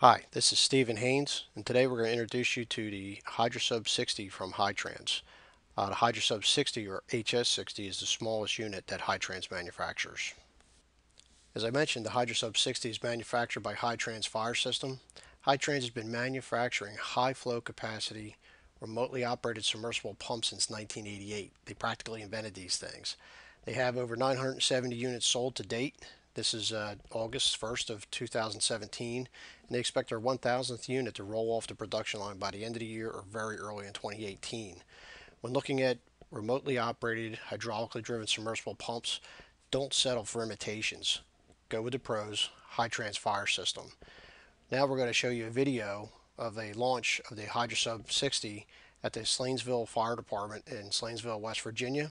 Hi, this is Stephen Haines, and today we're going to introduce you to the HydroSub 60 from Hytrans. Uh, the HydroSub 60 or HS60 is the smallest unit that Hytrans manufactures. As I mentioned, the HydroSub 60 is manufactured by Hytrans Fire System. Hytrans has been manufacturing high flow capacity, remotely operated submersible pumps since 1988. They practically invented these things. They have over 970 units sold to date. This is uh, August 1st of 2017, and they expect their 1,000th unit to roll off the production line by the end of the year or very early in 2018. When looking at remotely operated, hydraulically driven submersible pumps, don't settle for imitations. Go with the pros, Hytrans Fire System. Now we're going to show you a video of a launch of the HydroSub 60 at the Slanesville Fire Department in Slanesville, West Virginia.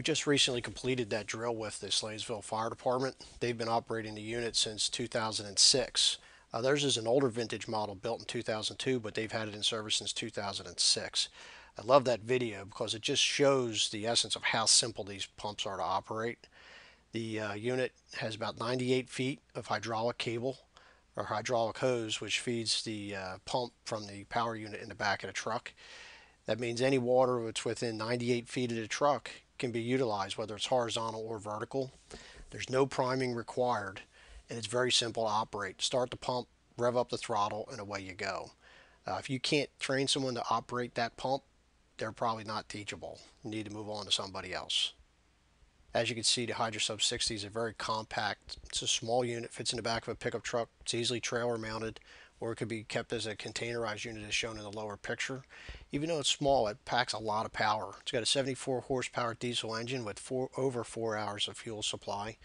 We just recently completed that drill with the Slanesville Fire Department. They've been operating the unit since 2006. Uh, theirs is an older vintage model built in 2002, but they've had it in service since 2006. I love that video because it just shows the essence of how simple these pumps are to operate. The uh, unit has about 98 feet of hydraulic cable or hydraulic hose which feeds the uh, pump from the power unit in the back of the truck. That means any water that's within 98 feet of the truck can be utilized, whether it's horizontal or vertical. There's no priming required, and it's very simple to operate. Start the pump, rev up the throttle, and away you go. Uh, if you can't train someone to operate that pump, they're probably not teachable. You need to move on to somebody else. As you can see, the HydroSub 60 is a very compact, it's a small unit, fits in the back of a pickup truck, it's easily trailer mounted, or it could be kept as a containerized unit as shown in the lower picture. Even though it's small, it packs a lot of power. It's got a 74 horsepower diesel engine with four, over four hours of fuel supply.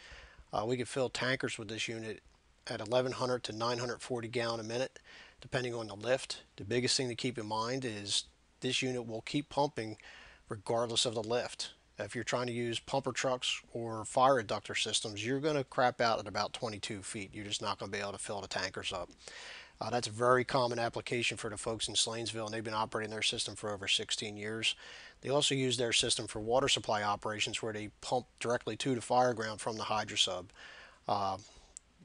Uh, we can fill tankers with this unit at 1100 to 940 gallon a minute, depending on the lift. The biggest thing to keep in mind is this unit will keep pumping regardless of the lift. If you're trying to use pumper trucks or fire reductor systems, you're going to crap out at about 22 feet. You're just not going to be able to fill the tankers up. Uh, that's a very common application for the folks in Slanesville, and they've been operating their system for over 16 years. They also use their system for water supply operations where they pump directly to the fire ground from the hydrosub. Uh,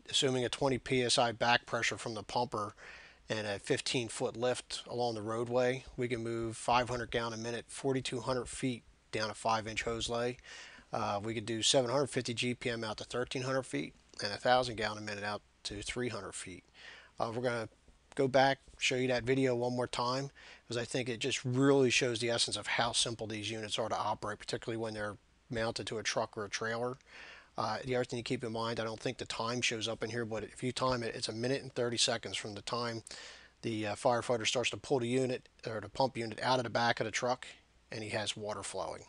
assuming a 20 psi back pressure from the pumper and a 15 foot lift along the roadway, we can move 500 gallon a minute, 4,200 feet down a 5 inch hose lay. Uh, we could do 750 GPM out to 1,300 feet and 1,000 gallon a minute out to 300 feet. Uh, we're going to go back, show you that video one more time, because I think it just really shows the essence of how simple these units are to operate, particularly when they're mounted to a truck or a trailer. Uh, the other thing to keep in mind, I don't think the time shows up in here, but if you time it, it's a minute and 30 seconds from the time the uh, firefighter starts to pull the unit or the pump unit out of the back of the truck and he has water flowing.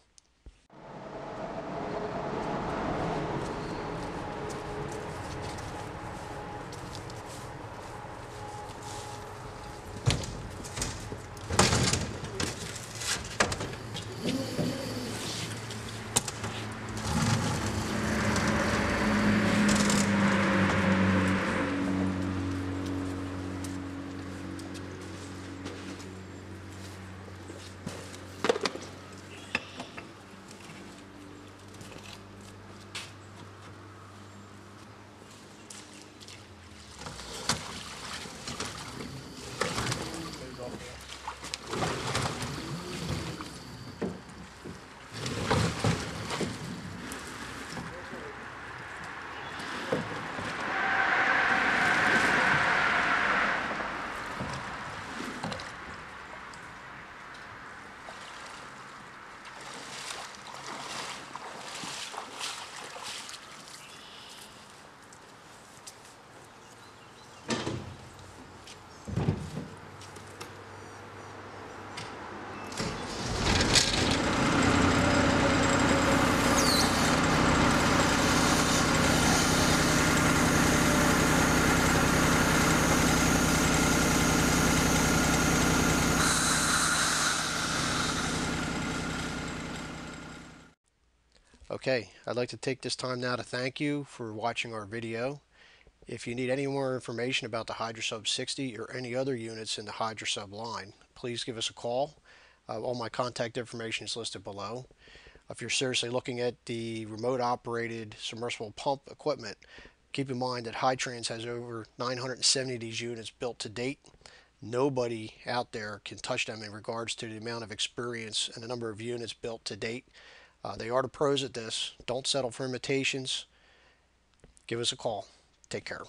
Okay, I'd like to take this time now to thank you for watching our video. If you need any more information about the HydroSub 60 or any other units in the HydroSub line, please give us a call. Uh, all my contact information is listed below. If you're seriously looking at the remote operated submersible pump equipment, keep in mind that Hytrans has over 970 of these units built to date. Nobody out there can touch them in regards to the amount of experience and the number of units built to date. Uh, they are the pros at this. Don't settle for imitations. Give us a call. Take care.